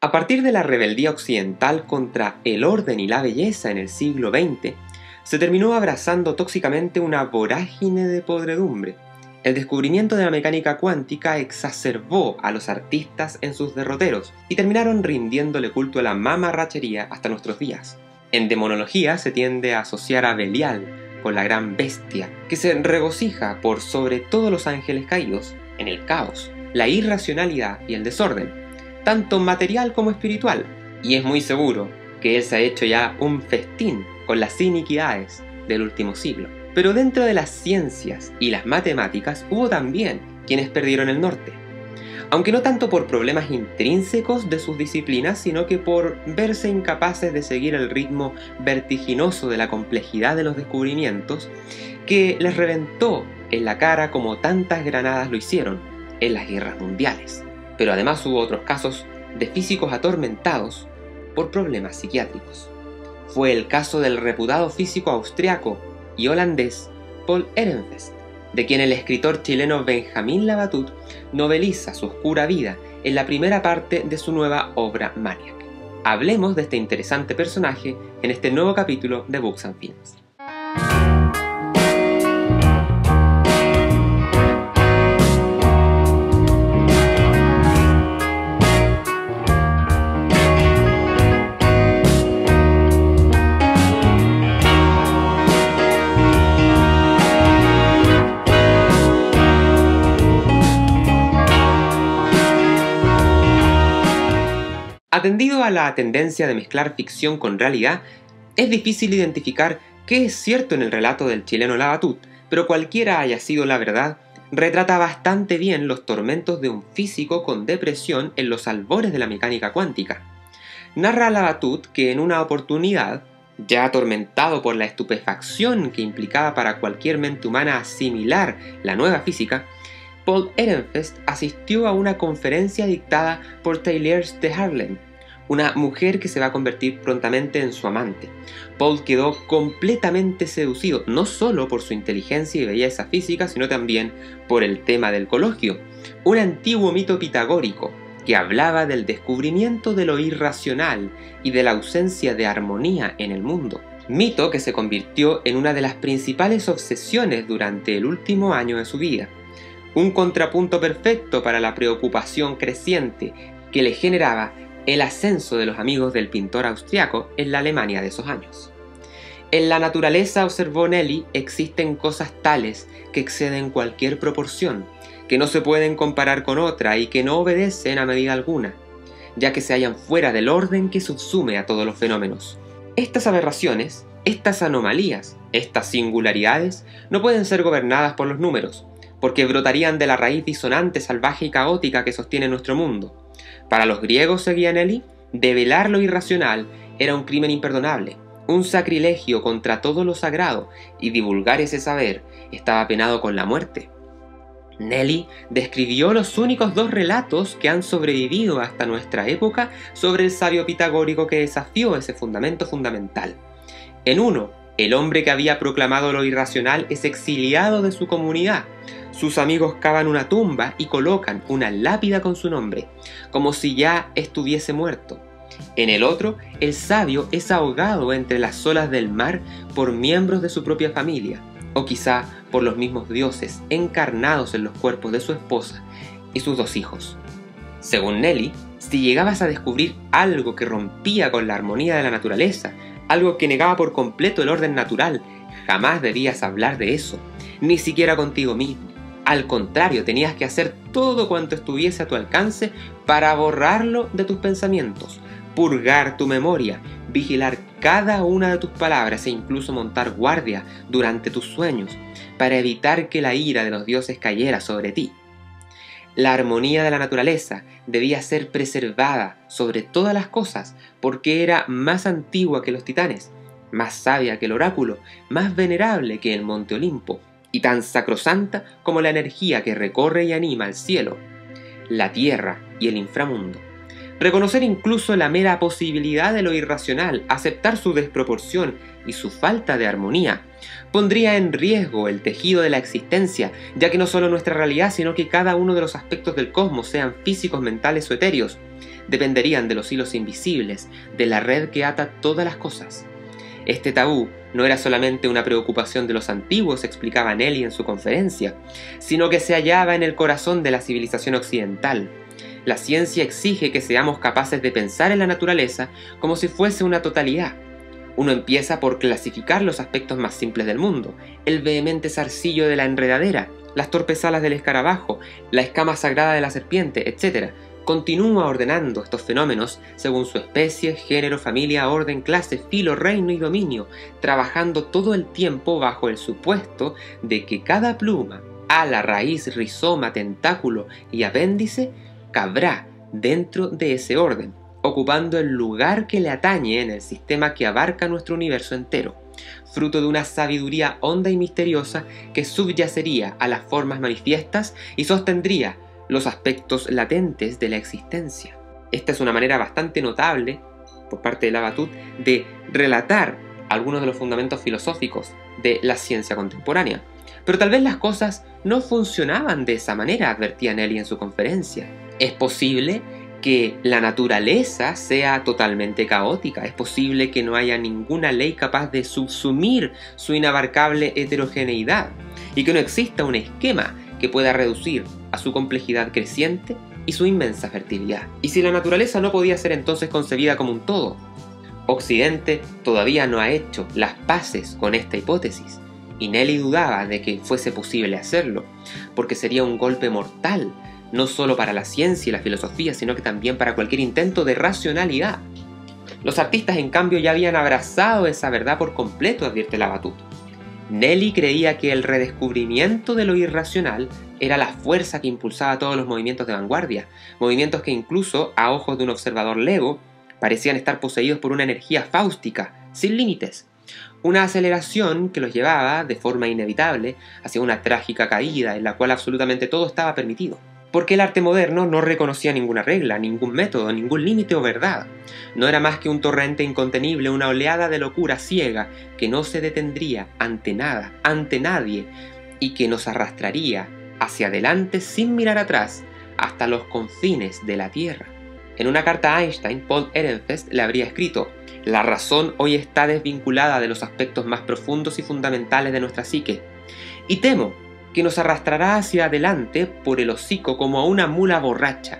A partir de la rebeldía occidental contra el orden y la belleza en el siglo XX, se terminó abrazando tóxicamente una vorágine de podredumbre. El descubrimiento de la mecánica cuántica exacerbó a los artistas en sus derroteros y terminaron rindiéndole culto a la mamarrachería hasta nuestros días. En demonología se tiende a asociar a Belial con la gran bestia, que se regocija por sobre todos los ángeles caídos en el caos, la irracionalidad y el desorden, tanto material como espiritual, y es muy seguro que él se ha hecho ya un festín con las iniquidades del último siglo. Pero dentro de las ciencias y las matemáticas hubo también quienes perdieron el norte, aunque no tanto por problemas intrínsecos de sus disciplinas, sino que por verse incapaces de seguir el ritmo vertiginoso de la complejidad de los descubrimientos que les reventó en la cara como tantas granadas lo hicieron en las guerras mundiales pero además hubo otros casos de físicos atormentados por problemas psiquiátricos. Fue el caso del reputado físico austriaco y holandés Paul Ehrenfest, de quien el escritor chileno Benjamín Labatut noveliza su oscura vida en la primera parte de su nueva obra Maniac. Hablemos de este interesante personaje en este nuevo capítulo de Books and Films. Atendido a la tendencia de mezclar ficción con realidad, es difícil identificar qué es cierto en el relato del chileno Labatut, pero cualquiera haya sido la verdad, retrata bastante bien los tormentos de un físico con depresión en los albores de la mecánica cuántica. Narra Labatut que en una oportunidad, ya atormentado por la estupefacción que implicaba para cualquier mente humana asimilar la nueva física, Paul Ehrenfest asistió a una conferencia dictada por Taylors de Harlem, una mujer que se va a convertir prontamente en su amante. Paul quedó completamente seducido, no solo por su inteligencia y belleza física, sino también por el tema del cologio, un antiguo mito pitagórico que hablaba del descubrimiento de lo irracional y de la ausencia de armonía en el mundo. Mito que se convirtió en una de las principales obsesiones durante el último año de su vida. Un contrapunto perfecto para la preocupación creciente que le generaba el ascenso de los amigos del pintor austriaco en la Alemania de esos años. En la naturaleza, observó Nelly, existen cosas tales que exceden cualquier proporción, que no se pueden comparar con otra y que no obedecen a medida alguna, ya que se hallan fuera del orden que subsume a todos los fenómenos. Estas aberraciones, estas anomalías, estas singularidades no pueden ser gobernadas por los números, porque brotarían de la raíz disonante, salvaje y caótica que sostiene nuestro mundo para los griegos, seguía Nelly, develar lo irracional era un crimen imperdonable, un sacrilegio contra todo lo sagrado, y divulgar ese saber estaba penado con la muerte. Nelly describió los únicos dos relatos que han sobrevivido hasta nuestra época sobre el sabio pitagórico que desafió ese fundamento fundamental. En uno, el hombre que había proclamado lo irracional es exiliado de su comunidad, sus amigos cavan una tumba y colocan una lápida con su nombre, como si ya estuviese muerto. En el otro, el sabio es ahogado entre las olas del mar por miembros de su propia familia, o quizá por los mismos dioses encarnados en los cuerpos de su esposa y sus dos hijos. Según Nelly, si llegabas a descubrir algo que rompía con la armonía de la naturaleza, algo que negaba por completo el orden natural, jamás debías hablar de eso, ni siquiera contigo mismo. Al contrario, tenías que hacer todo cuanto estuviese a tu alcance para borrarlo de tus pensamientos, purgar tu memoria, vigilar cada una de tus palabras e incluso montar guardia durante tus sueños, para evitar que la ira de los dioses cayera sobre ti. La armonía de la naturaleza debía ser preservada sobre todas las cosas porque era más antigua que los titanes, más sabia que el oráculo, más venerable que el monte Olimpo, y tan sacrosanta como la energía que recorre y anima el cielo, la tierra y el inframundo. Reconocer incluso la mera posibilidad de lo irracional, aceptar su desproporción y su falta de armonía, pondría en riesgo el tejido de la existencia, ya que no solo nuestra realidad, sino que cada uno de los aspectos del cosmos, sean físicos, mentales o etéreos, dependerían de los hilos invisibles, de la red que ata todas las cosas. Este tabú no era solamente una preocupación de los antiguos, explicaba Nelly en su conferencia, sino que se hallaba en el corazón de la civilización occidental. La ciencia exige que seamos capaces de pensar en la naturaleza como si fuese una totalidad. Uno empieza por clasificar los aspectos más simples del mundo, el vehemente zarcillo de la enredadera, las torpes alas del escarabajo, la escama sagrada de la serpiente, etc., continúa ordenando estos fenómenos según su especie, género, familia, orden, clase, filo, reino y dominio, trabajando todo el tiempo bajo el supuesto de que cada pluma, ala, raíz, rizoma, tentáculo y apéndice cabrá dentro de ese orden, ocupando el lugar que le atañe en el sistema que abarca nuestro universo entero, fruto de una sabiduría honda y misteriosa que subyacería a las formas manifiestas y sostendría los aspectos latentes de la existencia. Esta es una manera bastante notable, por parte de Labatut, de relatar algunos de los fundamentos filosóficos de la ciencia contemporánea. Pero tal vez las cosas no funcionaban de esa manera, advertía Nelly en su conferencia. Es posible que la naturaleza sea totalmente caótica, es posible que no haya ninguna ley capaz de subsumir su inabarcable heterogeneidad y que no exista un esquema que pueda reducir a su complejidad creciente y su inmensa fertilidad. Y si la naturaleza no podía ser entonces concebida como un todo, Occidente todavía no ha hecho las paces con esta hipótesis, y Nelly dudaba de que fuese posible hacerlo, porque sería un golpe mortal, no solo para la ciencia y la filosofía, sino que también para cualquier intento de racionalidad. Los artistas, en cambio, ya habían abrazado esa verdad por completo, advierte Labatut. Nelly creía que el redescubrimiento de lo irracional era la fuerza que impulsaba todos los movimientos de vanguardia, movimientos que incluso, a ojos de un observador lego, parecían estar poseídos por una energía fáustica, sin límites, una aceleración que los llevaba, de forma inevitable, hacia una trágica caída en la cual absolutamente todo estaba permitido porque el arte moderno no reconocía ninguna regla, ningún método, ningún límite o verdad. No era más que un torrente incontenible, una oleada de locura ciega que no se detendría ante nada, ante nadie, y que nos arrastraría hacia adelante sin mirar atrás hasta los confines de la Tierra. En una carta a Einstein, Paul Ehrenfest le habría escrito, la razón hoy está desvinculada de los aspectos más profundos y fundamentales de nuestra psique, y temo que nos arrastrará hacia adelante por el hocico como a una mula borracha.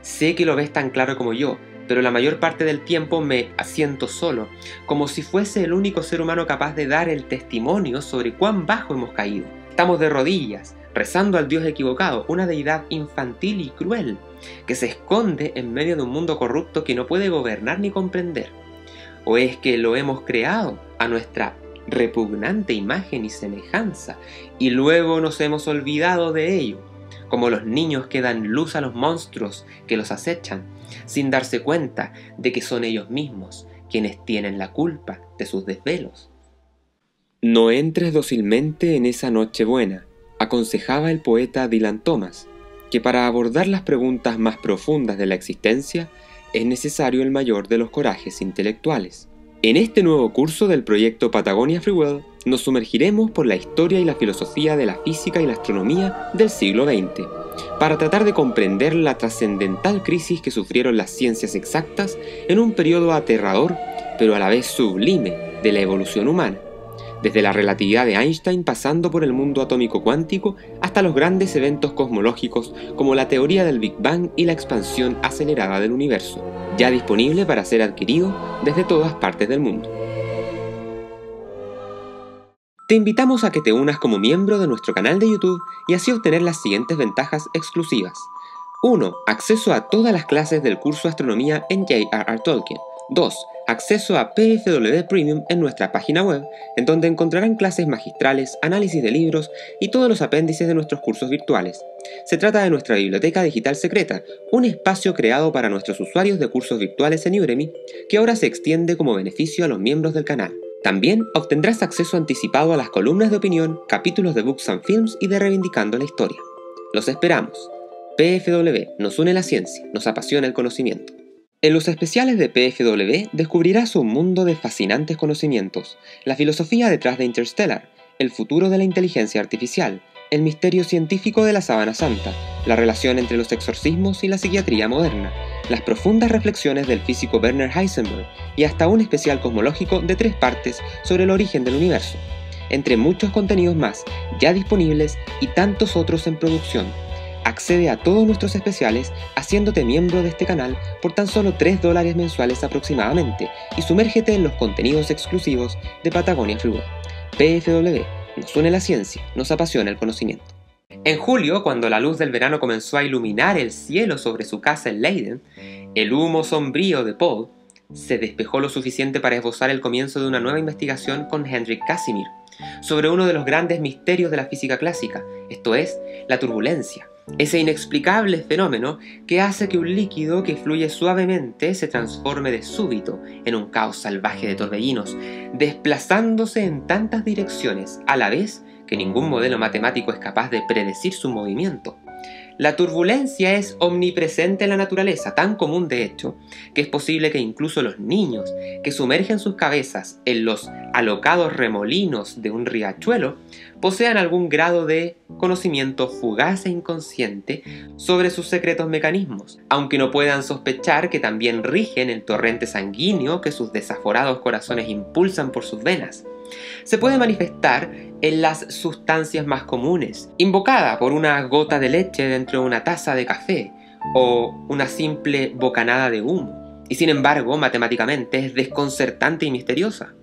Sé que lo ves tan claro como yo, pero la mayor parte del tiempo me asiento solo, como si fuese el único ser humano capaz de dar el testimonio sobre cuán bajo hemos caído. Estamos de rodillas, rezando al Dios equivocado, una deidad infantil y cruel, que se esconde en medio de un mundo corrupto que no puede gobernar ni comprender. ¿O es que lo hemos creado a nuestra repugnante imagen y semejanza, y luego nos hemos olvidado de ello, como los niños que dan luz a los monstruos que los acechan, sin darse cuenta de que son ellos mismos quienes tienen la culpa de sus desvelos. No entres dócilmente en esa noche buena, aconsejaba el poeta Dylan Thomas, que para abordar las preguntas más profundas de la existencia es necesario el mayor de los corajes intelectuales. En este nuevo curso del proyecto Patagonia Freewell nos sumergiremos por la historia y la filosofía de la física y la astronomía del siglo XX, para tratar de comprender la trascendental crisis que sufrieron las ciencias exactas en un periodo aterrador, pero a la vez sublime, de la evolución humana desde la relatividad de Einstein pasando por el mundo atómico cuántico hasta los grandes eventos cosmológicos como la teoría del Big Bang y la expansión acelerada del universo, ya disponible para ser adquirido desde todas partes del mundo. Te invitamos a que te unas como miembro de nuestro canal de YouTube y así obtener las siguientes ventajas exclusivas. 1. Acceso a todas las clases del curso Astronomía en J.R.R. Tolkien. 2 acceso a PFW Premium en nuestra página web, en donde encontrarán clases magistrales, análisis de libros y todos los apéndices de nuestros cursos virtuales. Se trata de nuestra biblioteca digital secreta, un espacio creado para nuestros usuarios de cursos virtuales en Udemy, que ahora se extiende como beneficio a los miembros del canal. También obtendrás acceso anticipado a las columnas de opinión, capítulos de Books and Films y de Reivindicando la Historia. Los esperamos. PFW nos une la ciencia, nos apasiona el conocimiento. En los especiales de PFW descubrirás un mundo de fascinantes conocimientos, la filosofía detrás de Interstellar, el futuro de la inteligencia artificial, El misterio científico de la sábana santa, la relación entre los exorcismos y la psiquiatría moderna, las profundas reflexiones del físico Werner Heisenberg y hasta un especial cosmológico de tres partes sobre el origen del universo, entre muchos contenidos más ya disponibles y tantos otros en producción. Accede a todos nuestros especiales haciéndote miembro de este canal por tan solo 3 dólares mensuales aproximadamente y sumérgete en los contenidos exclusivos de Patagonia Fluo. PFW nos une la ciencia, nos apasiona el conocimiento. En julio, cuando la luz del verano comenzó a iluminar el cielo sobre su casa en Leiden, el humo sombrío de Paul se despejó lo suficiente para esbozar el comienzo de una nueva investigación con Hendrik Casimir sobre uno de los grandes misterios de la física clásica, esto es, la turbulencia, ese inexplicable fenómeno que hace que un líquido que fluye suavemente se transforme de súbito en un caos salvaje de torbellinos, desplazándose en tantas direcciones a la vez que ningún modelo matemático es capaz de predecir su movimiento. La turbulencia es omnipresente en la naturaleza, tan común de hecho, que es posible que incluso los niños, que sumergen sus cabezas en los alocados remolinos de un riachuelo, posean algún grado de conocimiento fugaz e inconsciente sobre sus secretos mecanismos, aunque no puedan sospechar que también rigen el torrente sanguíneo que sus desaforados corazones impulsan por sus venas se puede manifestar en las sustancias más comunes, invocada por una gota de leche dentro de una taza de café o una simple bocanada de humo, y sin embargo matemáticamente es desconcertante y misteriosa.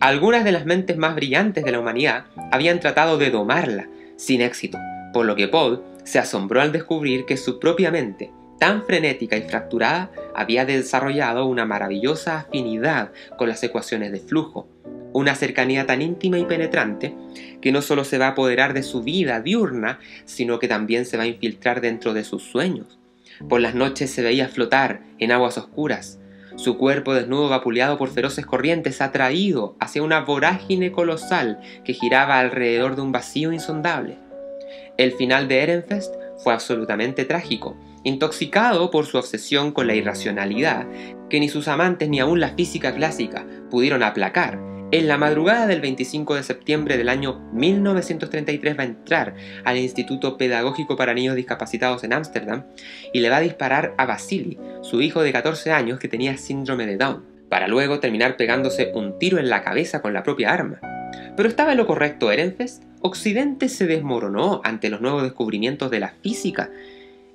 Algunas de las mentes más brillantes de la humanidad habían tratado de domarla, sin éxito, por lo que Paul se asombró al descubrir que su propia mente, tan frenética y fracturada, había desarrollado una maravillosa afinidad con las ecuaciones de flujo, una cercanía tan íntima y penetrante que no solo se va a apoderar de su vida diurna, sino que también se va a infiltrar dentro de sus sueños. Por las noches se veía flotar en aguas oscuras. Su cuerpo desnudo vapuleado por feroces corrientes atraído hacia una vorágine colosal que giraba alrededor de un vacío insondable. El final de Ehrenfest fue absolutamente trágico, intoxicado por su obsesión con la irracionalidad, que ni sus amantes ni aún la física clásica pudieron aplacar, en la madrugada del 25 de septiembre del año 1933 va a entrar al Instituto Pedagógico para Niños Discapacitados en Ámsterdam y le va a disparar a Vasily, su hijo de 14 años que tenía síndrome de Down, para luego terminar pegándose un tiro en la cabeza con la propia arma. Pero estaba en lo correcto Ehrenfest. Occidente se desmoronó ante los nuevos descubrimientos de la física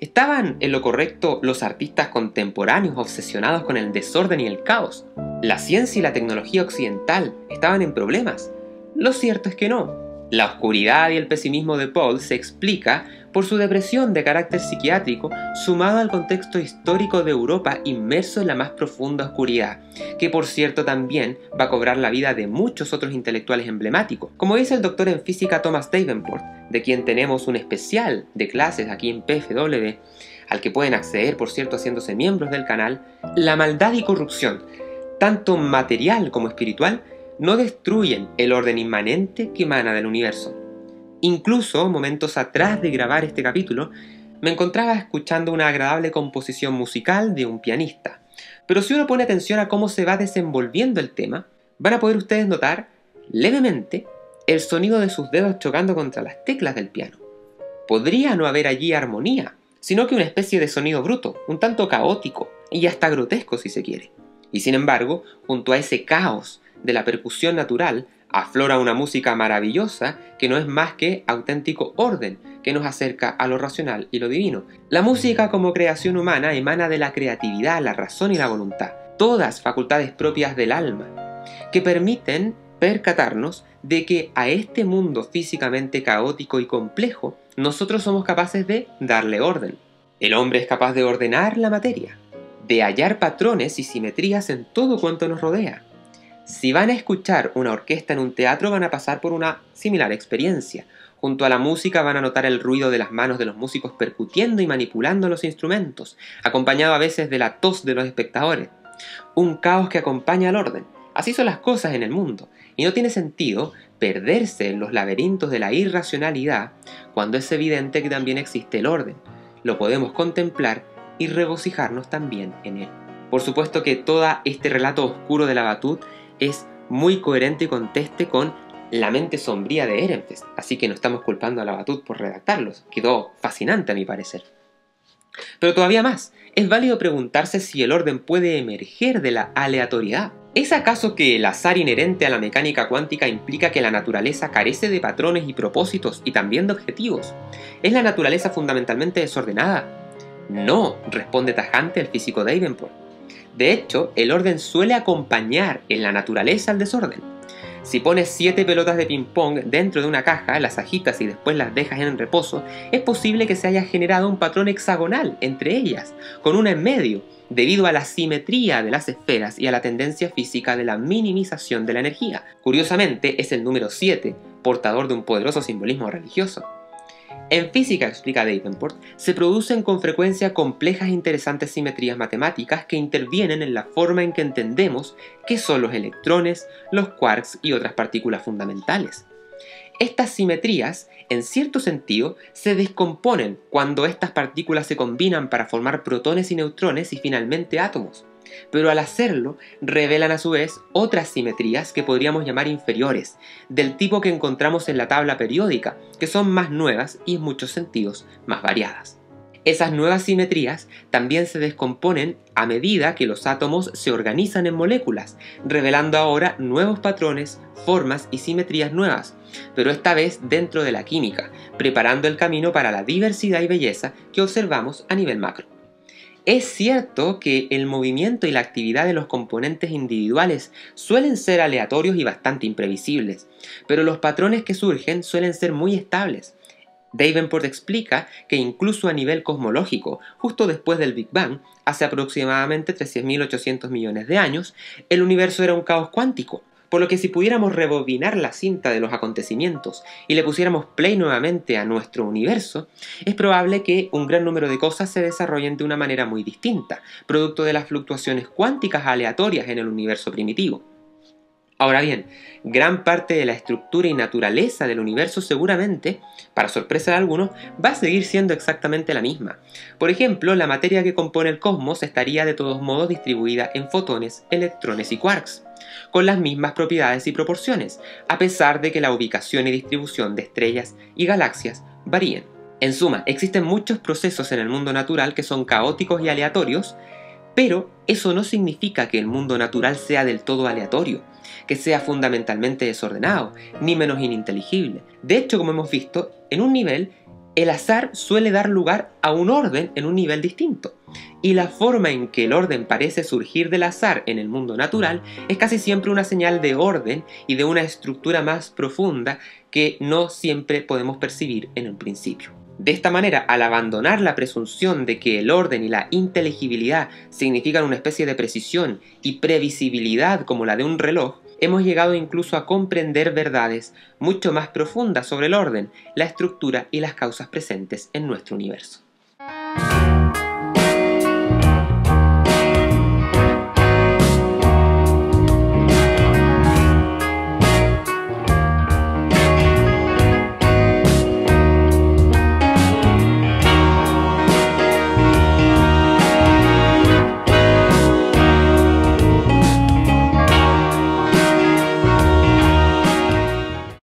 ¿Estaban en lo correcto los artistas contemporáneos obsesionados con el desorden y el caos? ¿La ciencia y la tecnología occidental estaban en problemas? Lo cierto es que no. La oscuridad y el pesimismo de Paul se explica por su depresión de carácter psiquiátrico sumado al contexto histórico de Europa inmerso en la más profunda oscuridad, que por cierto también va a cobrar la vida de muchos otros intelectuales emblemáticos. Como dice el doctor en física Thomas Davenport, de quien tenemos un especial de clases aquí en PFW, al que pueden acceder por cierto haciéndose miembros del canal, la maldad y corrupción, tanto material como espiritual, no destruyen el orden inmanente que emana del universo. Incluso, momentos atrás de grabar este capítulo, me encontraba escuchando una agradable composición musical de un pianista. Pero si uno pone atención a cómo se va desenvolviendo el tema, van a poder ustedes notar levemente el sonido de sus dedos chocando contra las teclas del piano. Podría no haber allí armonía, sino que una especie de sonido bruto, un tanto caótico y hasta grotesco si se quiere. Y sin embargo, junto a ese caos de la percusión natural, aflora una música maravillosa que no es más que auténtico orden que nos acerca a lo racional y lo divino. La música como creación humana emana de la creatividad, la razón y la voluntad, todas facultades propias del alma, que permiten percatarnos de que a este mundo físicamente caótico y complejo nosotros somos capaces de darle orden. El hombre es capaz de ordenar la materia, de hallar patrones y simetrías en todo cuanto nos rodea si van a escuchar una orquesta en un teatro van a pasar por una similar experiencia. Junto a la música van a notar el ruido de las manos de los músicos percutiendo y manipulando los instrumentos, acompañado a veces de la tos de los espectadores. Un caos que acompaña al orden. Así son las cosas en el mundo, y no tiene sentido perderse en los laberintos de la irracionalidad cuando es evidente que también existe el orden. Lo podemos contemplar y regocijarnos también en él. Por supuesto que todo este relato oscuro de la Batut es muy coherente y conteste con La mente sombría de Ehrenfest, así que no estamos culpando a la Batut por redactarlos. Quedó fascinante a mi parecer. Pero todavía más, es válido preguntarse si el orden puede emerger de la aleatoriedad. ¿Es acaso que el azar inherente a la mecánica cuántica implica que la naturaleza carece de patrones y propósitos y también de objetivos? ¿Es la naturaleza fundamentalmente desordenada? No, responde tajante el físico Davenport. De hecho, el orden suele acompañar en la naturaleza al desorden. Si pones 7 pelotas de ping-pong dentro de una caja, las agitas y después las dejas en reposo, es posible que se haya generado un patrón hexagonal entre ellas, con una en medio, debido a la simetría de las esferas y a la tendencia física de la minimización de la energía. Curiosamente, es el número 7, portador de un poderoso simbolismo religioso. En física, explica Davenport, se producen con frecuencia complejas e interesantes simetrías matemáticas que intervienen en la forma en que entendemos qué son los electrones, los quarks y otras partículas fundamentales. Estas simetrías, en cierto sentido, se descomponen cuando estas partículas se combinan para formar protones y neutrones y finalmente átomos pero al hacerlo revelan a su vez otras simetrías que podríamos llamar inferiores, del tipo que encontramos en la tabla periódica, que son más nuevas y en muchos sentidos más variadas. Esas nuevas simetrías también se descomponen a medida que los átomos se organizan en moléculas, revelando ahora nuevos patrones, formas y simetrías nuevas, pero esta vez dentro de la química, preparando el camino para la diversidad y belleza que observamos a nivel macro. Es cierto que el movimiento y la actividad de los componentes individuales suelen ser aleatorios y bastante imprevisibles, pero los patrones que surgen suelen ser muy estables. Davenport explica que incluso a nivel cosmológico, justo después del Big Bang, hace aproximadamente 13.800 millones de años, el universo era un caos cuántico, por lo que si pudiéramos rebobinar la cinta de los acontecimientos y le pusiéramos play nuevamente a nuestro universo, es probable que un gran número de cosas se desarrollen de una manera muy distinta, producto de las fluctuaciones cuánticas aleatorias en el universo primitivo. Ahora bien, gran parte de la estructura y naturaleza del universo seguramente, para sorpresa de algunos, va a seguir siendo exactamente la misma. Por ejemplo, la materia que compone el cosmos estaría de todos modos distribuida en fotones, electrones y quarks, con las mismas propiedades y proporciones, a pesar de que la ubicación y distribución de estrellas y galaxias varíen. En suma, existen muchos procesos en el mundo natural que son caóticos y aleatorios, pero eso no significa que el mundo natural sea del todo aleatorio que sea fundamentalmente desordenado, ni menos ininteligible. De hecho, como hemos visto, en un nivel, el azar suele dar lugar a un orden en un nivel distinto. Y la forma en que el orden parece surgir del azar en el mundo natural es casi siempre una señal de orden y de una estructura más profunda que no siempre podemos percibir en un principio. De esta manera, al abandonar la presunción de que el orden y la inteligibilidad significan una especie de precisión y previsibilidad como la de un reloj, hemos llegado incluso a comprender verdades mucho más profundas sobre el orden, la estructura y las causas presentes en nuestro universo.